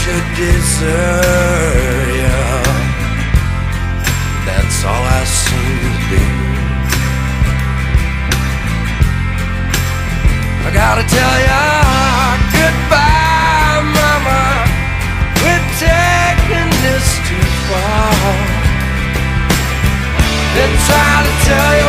should deserve you. That's all I seem to be. I gotta tell ya goodbye, Mama. We're taking this too far. They're trying to tell you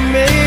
me.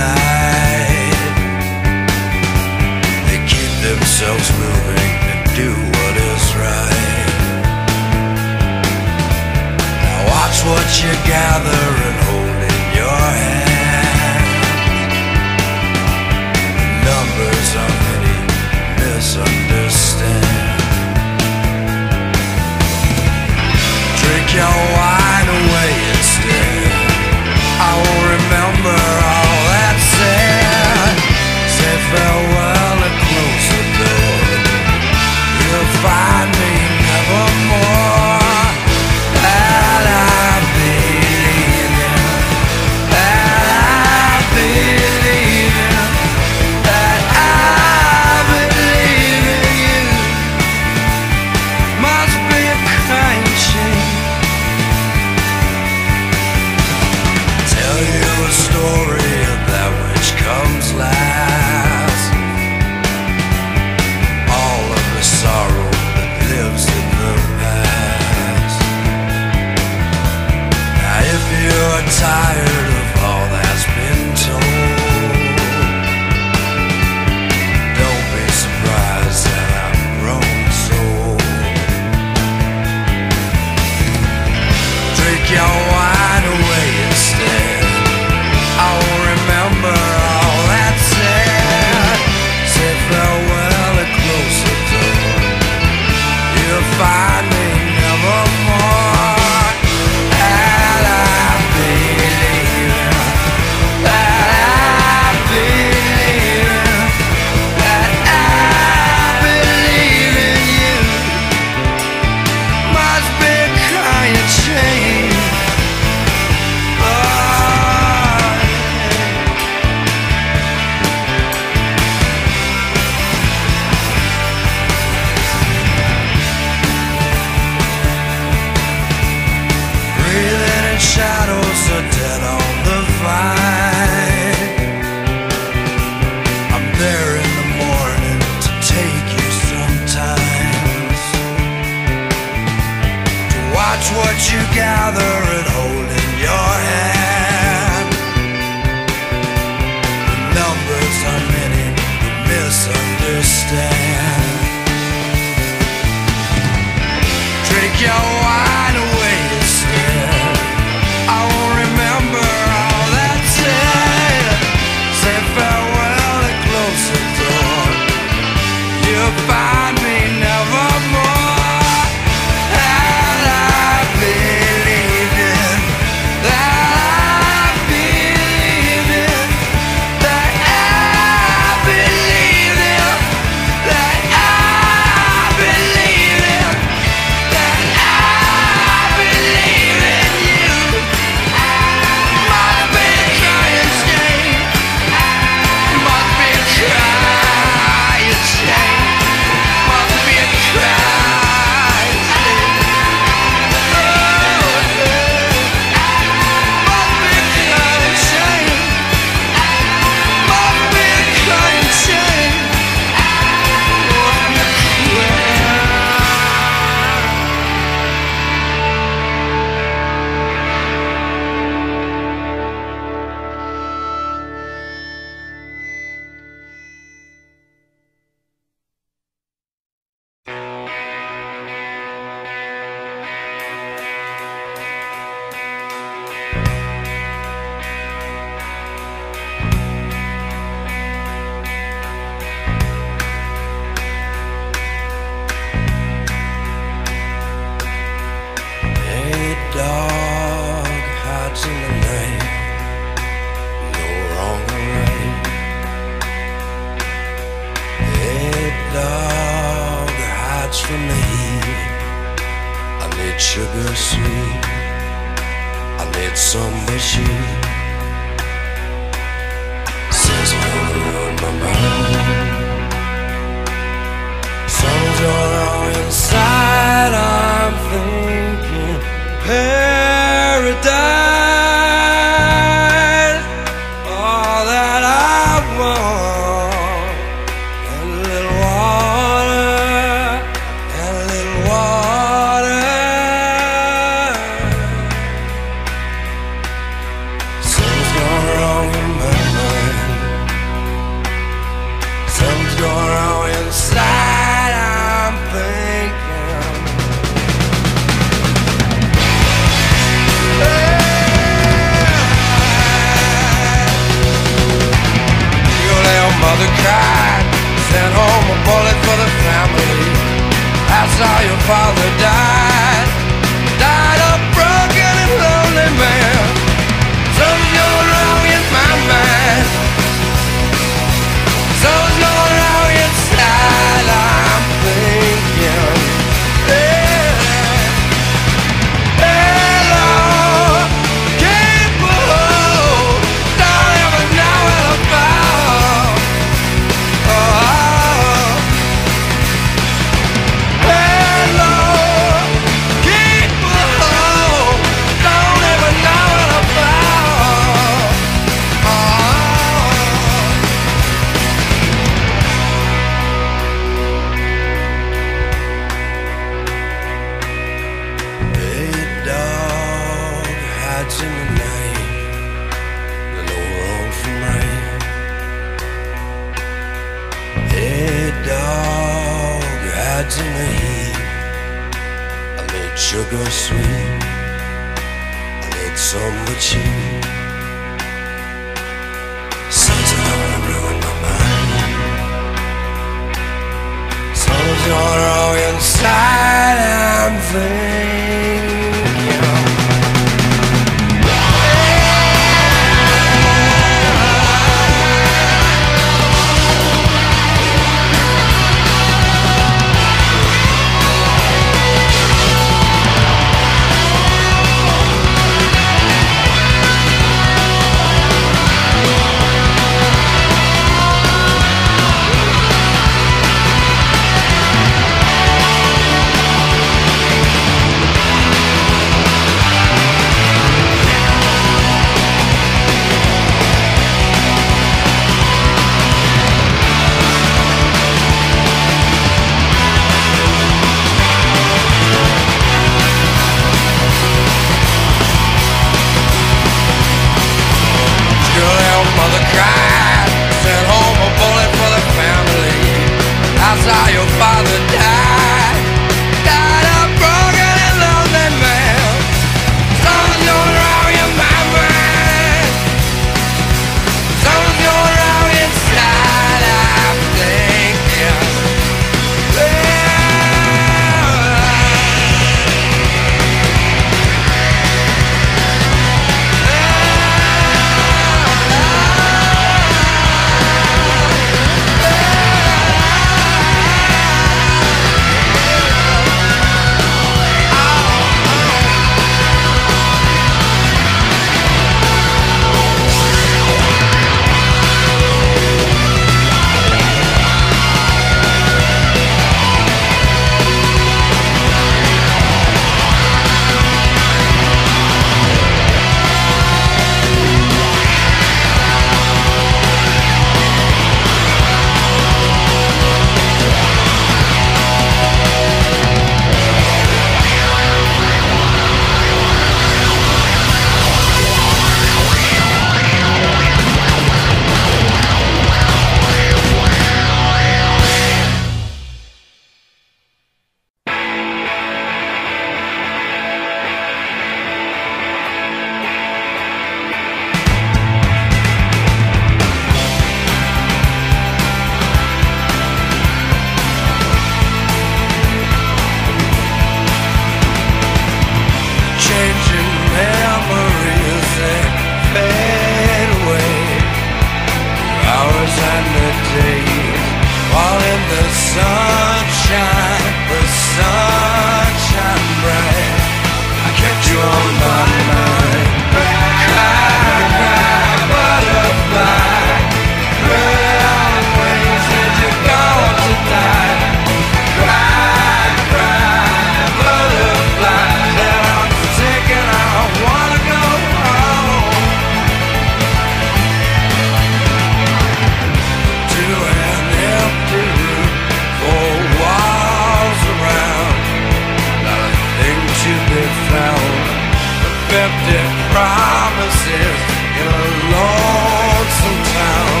empty promises in a lonesome town.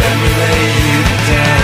Let me lay you down.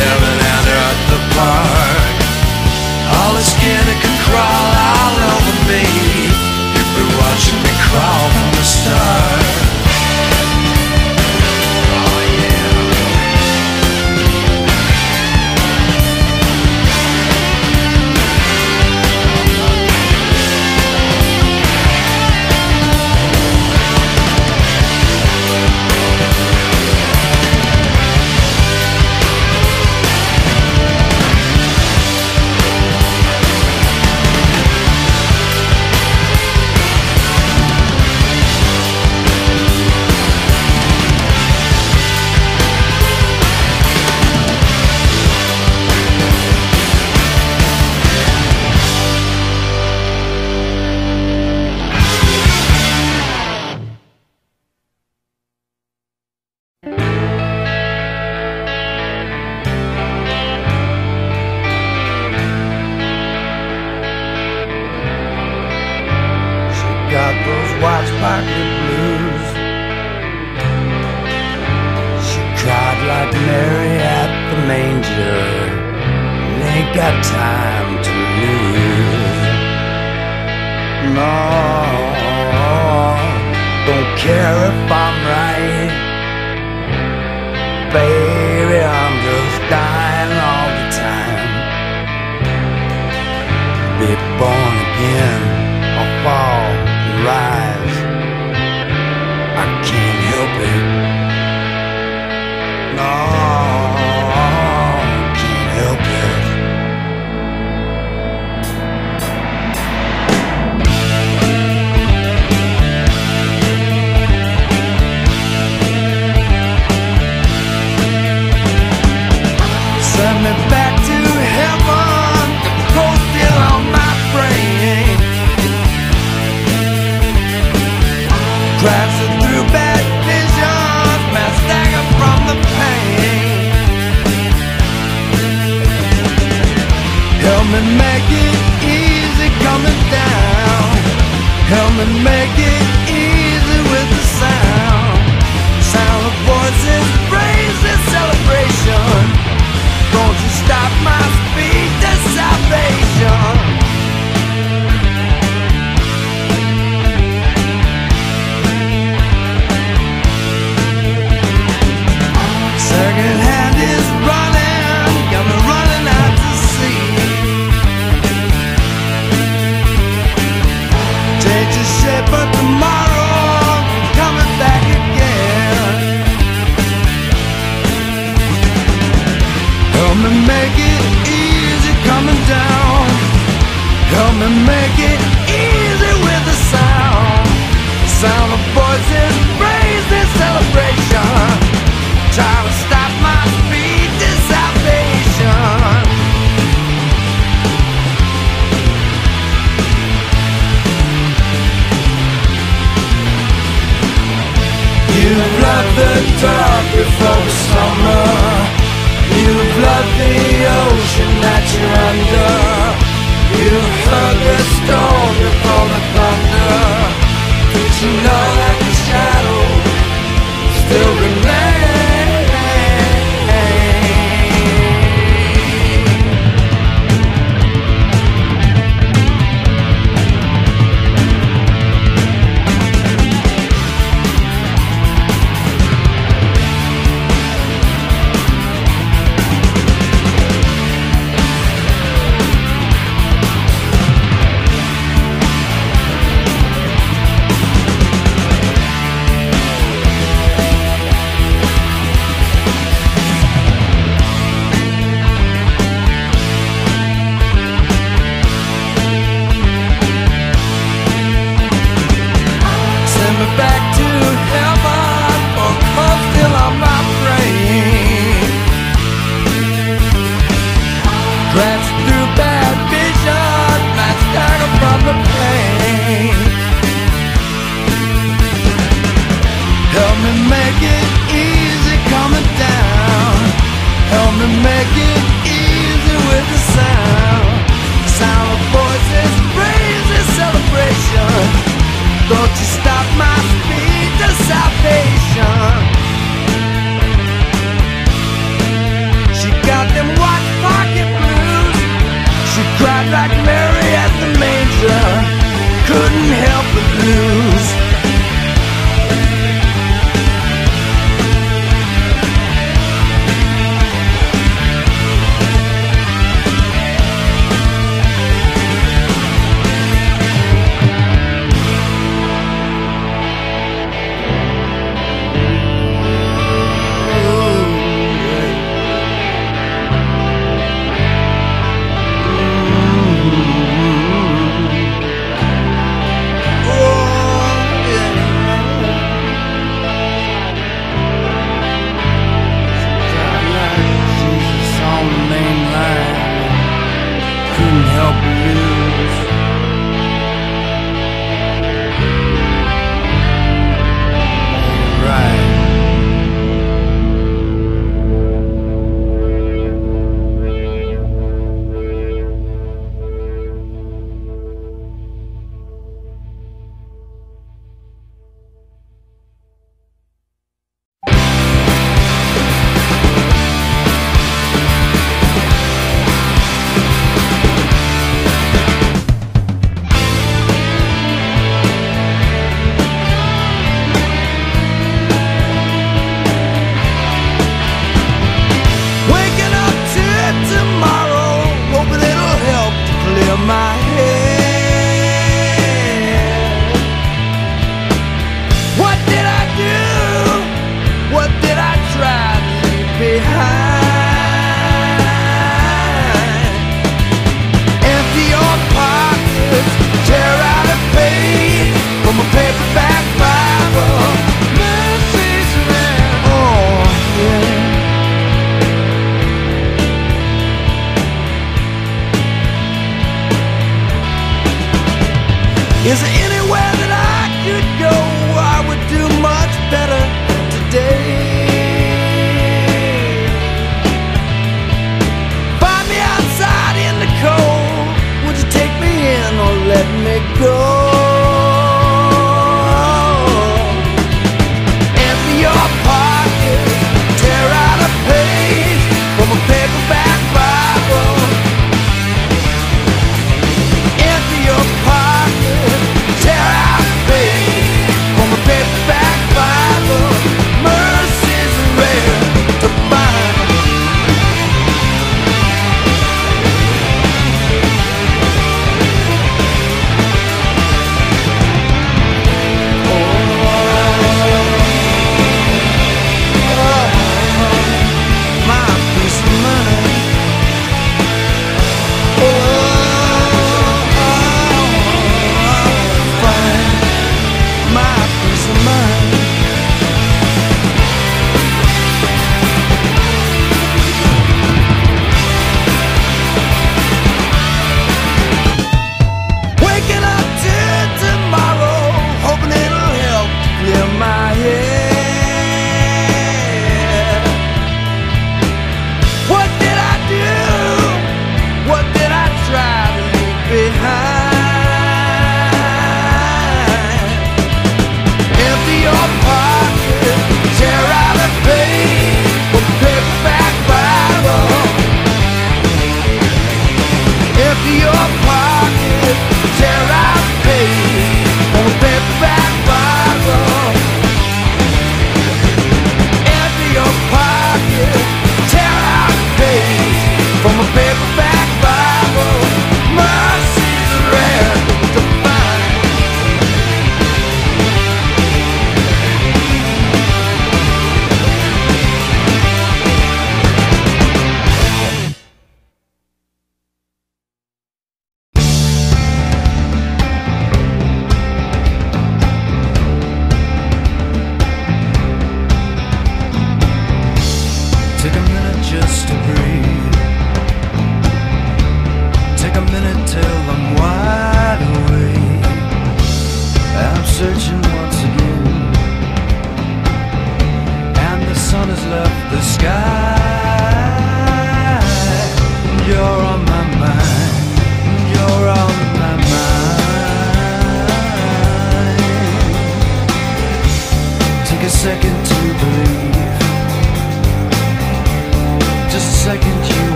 heaven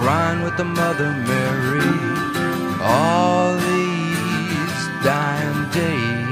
crying with the Mother Mary. All these dying days.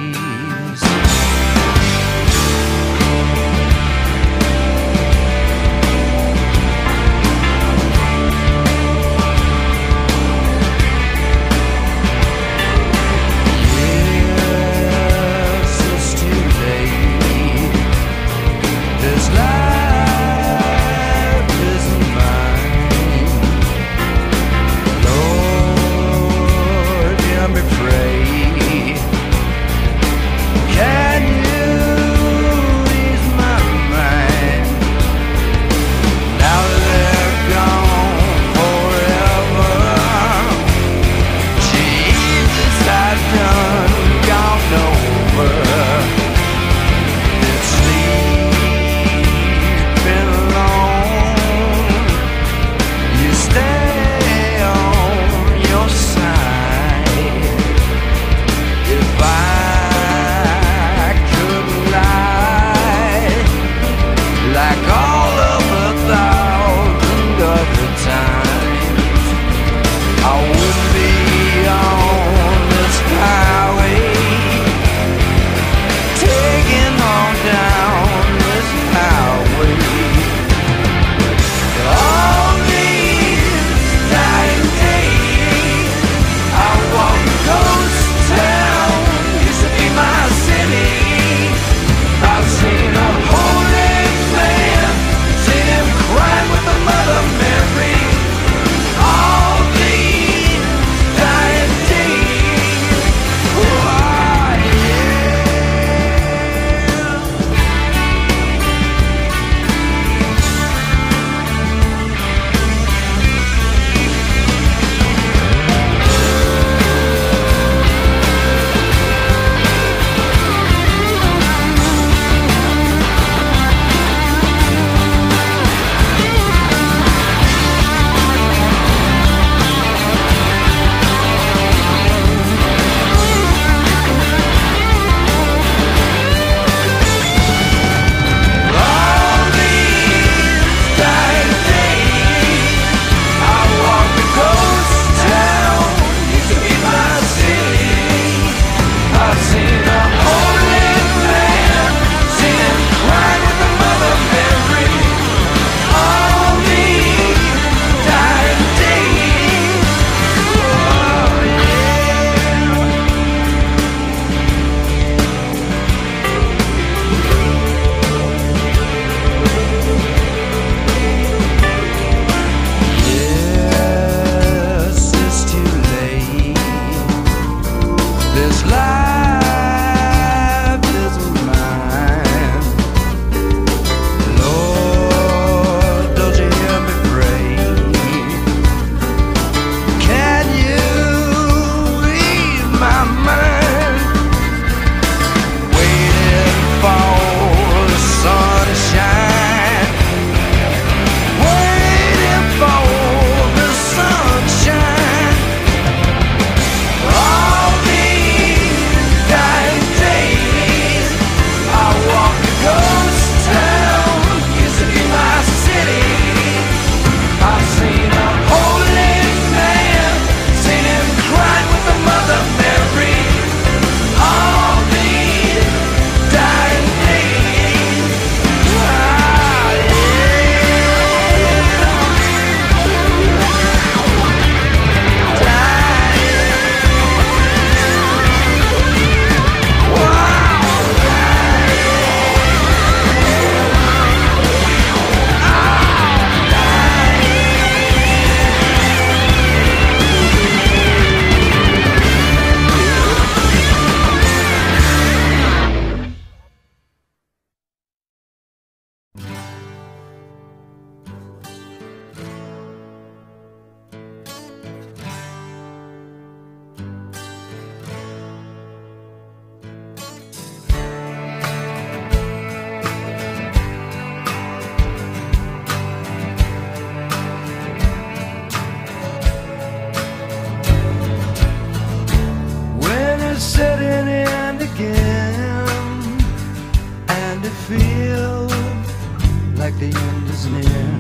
like the end is near.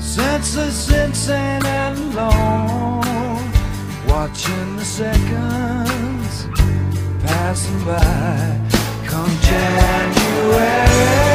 Senseless, insane, and alone, watching the seconds passing by. Come January.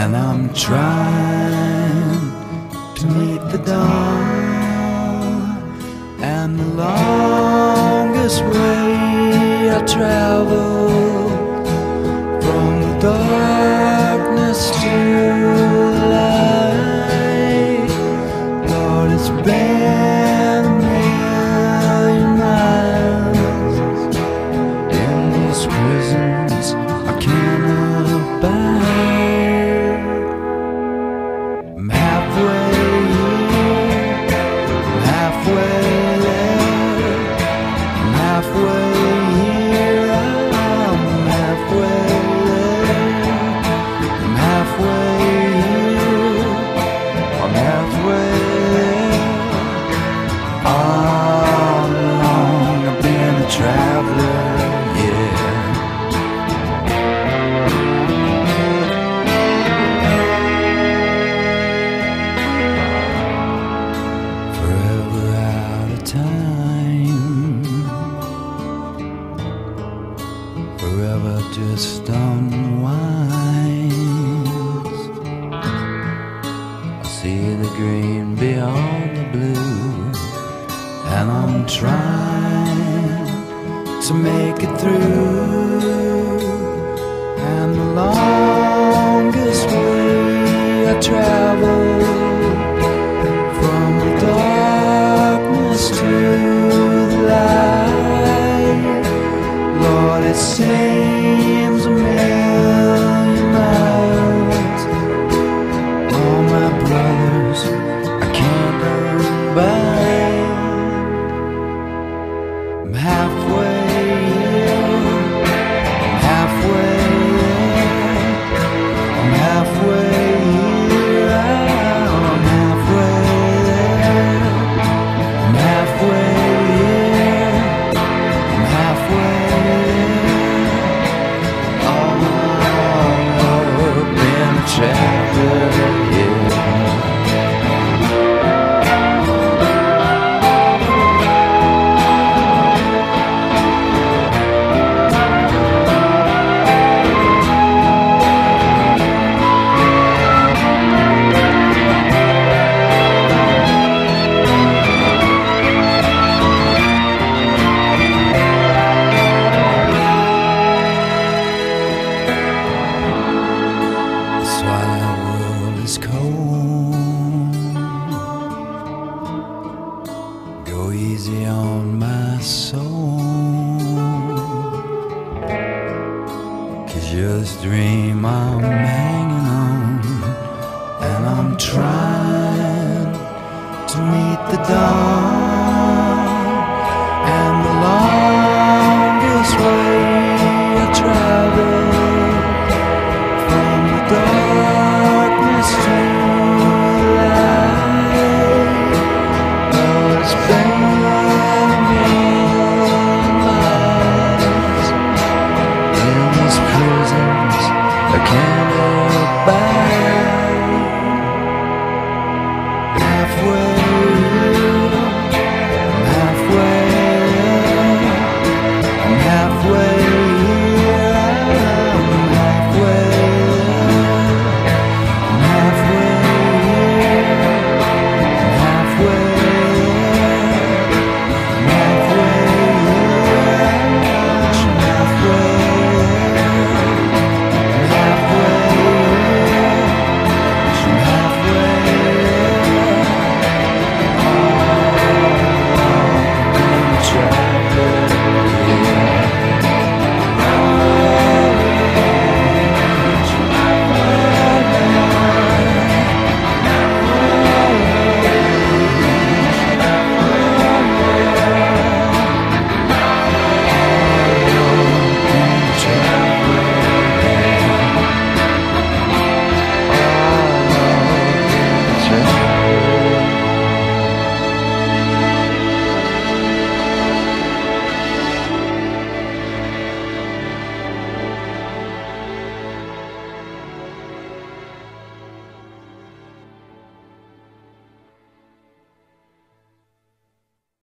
And I'm trying to meet the dawn. And the longest way I travel.